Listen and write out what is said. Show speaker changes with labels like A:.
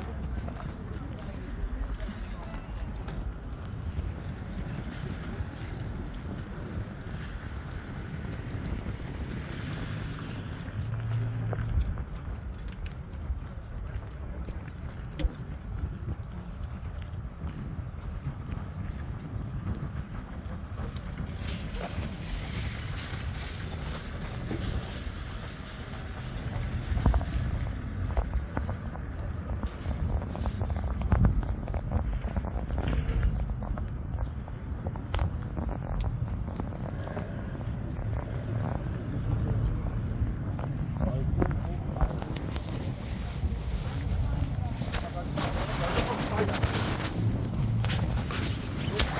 A: 어?